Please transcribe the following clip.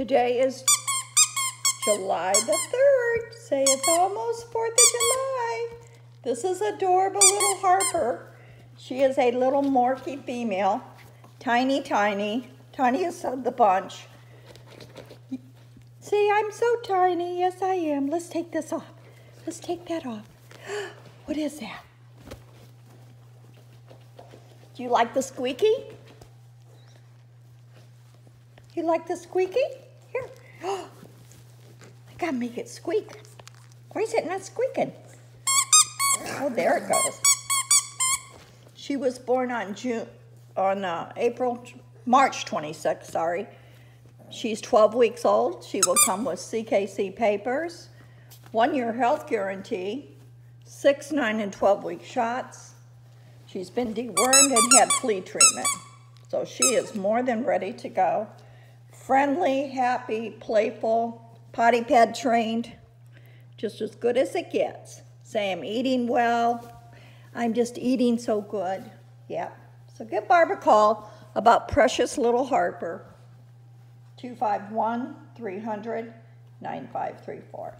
Today is July the 3rd. Say it's almost 4th of July. This is adorable little Harper. She is a little Morkie female. Tiny, tiny. Tiniest of the bunch. See, I'm so tiny. Yes, I am. Let's take this off. Let's take that off. What is that? Do you like the squeaky? You like the squeaky? Gotta make it squeak. Why is it not squeaking? Oh, there it goes. She was born on June, on uh, April, March 26th, sorry. She's 12 weeks old. She will come with CKC papers, one year health guarantee, six, nine, and 12 week shots. She's been dewormed and had flea treatment. So she is more than ready to go. Friendly, happy, playful, potty pad trained, just as good as it gets. Say I'm eating well. I'm just eating so good. Yeah. So give Barb a call about precious little Harper. 251 300 9534.